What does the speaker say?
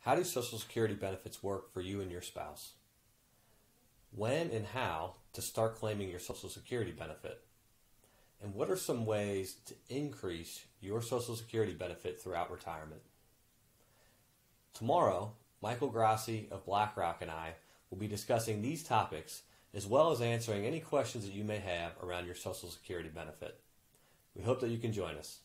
How do Social Security benefits work for you and your spouse? When and how to start claiming your Social Security benefit? And what are some ways to increase your Social Security benefit throughout retirement? Tomorrow, Michael Grassi of BlackRock and I will be discussing these topics as well as answering any questions that you may have around your Social Security benefit. We hope that you can join us.